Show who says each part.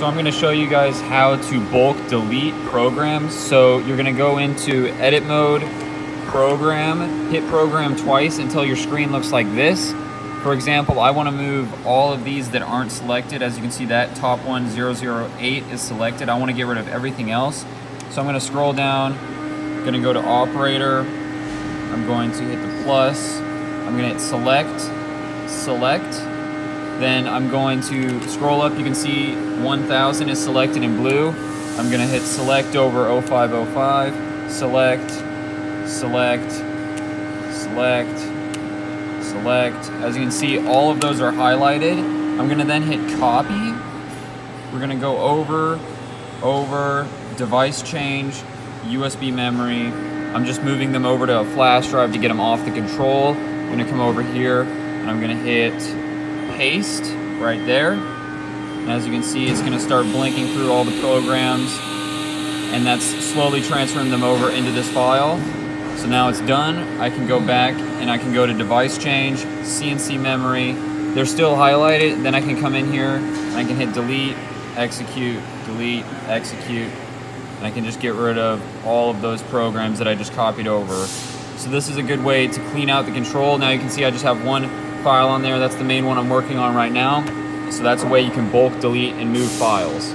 Speaker 1: So I'm gonna show you guys how to bulk delete programs. So you're gonna go into edit mode, program, hit program twice until your screen looks like this. For example, I wanna move all of these that aren't selected. As you can see, that top one, 008 is selected. I wanna get rid of everything else. So I'm gonna scroll down, gonna go to operator. I'm going to hit the plus. I'm gonna hit select, select. Then I'm going to scroll up. You can see 1000 is selected in blue. I'm gonna hit select over 0505, select, select, select, select. As you can see, all of those are highlighted. I'm gonna then hit copy. We're gonna go over, over, device change, USB memory. I'm just moving them over to a flash drive to get them off the control. I'm gonna come over here and I'm gonna hit paste right there. As you can see, it's gonna start blinking through all the programs and that's slowly transferring them over into this file. So now it's done. I can go back and I can go to device change, CNC memory. They're still highlighted. Then I can come in here and I can hit delete, execute, delete, execute. And I can just get rid of all of those programs that I just copied over. So this is a good way to clean out the control. Now you can see I just have one file on there. That's the main one I'm working on right now. So that's a way you can bulk delete and move files.